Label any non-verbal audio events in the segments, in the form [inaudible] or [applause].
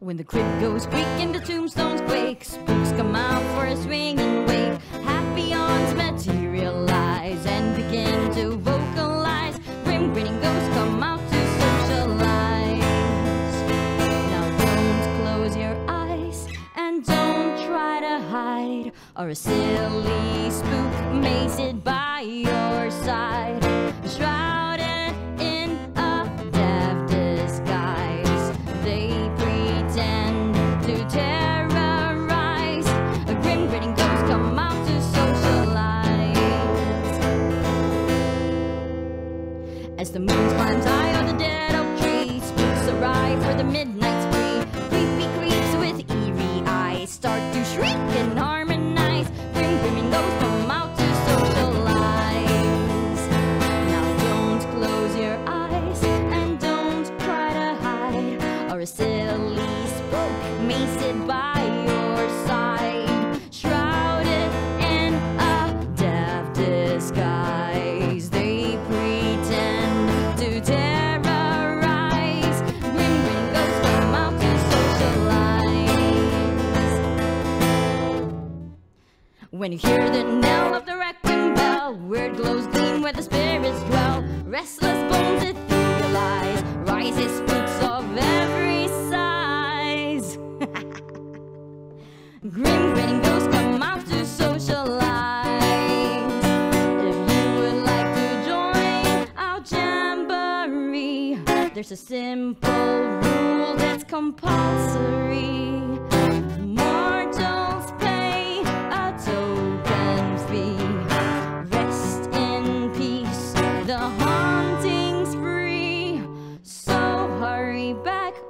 When the crypt goes creak and the tombstones quake, spooks come out for a swing and wake. Happy aunts materialize and begin to vocalize. Grim grinning ghosts come out to socialize. Now don't close your eyes and don't try to hide, or a silly spook may sit by your side. As the moon climbs high on the dead oak tree, spooks arrive for the midnight spree. Creepy creeps with eerie eyes start to shriek and harmonize. Grim grinning ghosts come out to socialize. Now don't close your eyes and don't try to hide, or a silly spook may sit by When you hear the knell of the requiem bell, weird glows gleam where the spirits dwell. Restless bones etherealize, rises spooks of every size. [laughs] Grim grinning ghosts come out to socialize. If you would like to join our jamboree, there's a simple rule that's compulsory.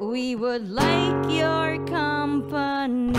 We would like your company.